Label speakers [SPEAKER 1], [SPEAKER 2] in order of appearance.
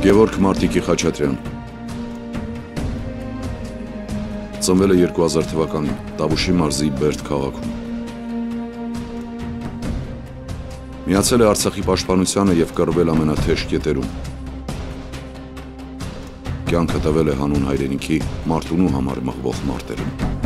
[SPEAKER 1] Գևորգ Մարտիկի Խաչատրյան Ծնվել է 2000 թվականին Տավուշի մարզի Բերդ քաղաքում։ Միացել է Արցախի պաշտպանությանը եւ կռվել ամենաթեժ կետերում։ Կյանքը տվել է հանուն հայրենիքի Մարտունու համար մղվող մարտերում։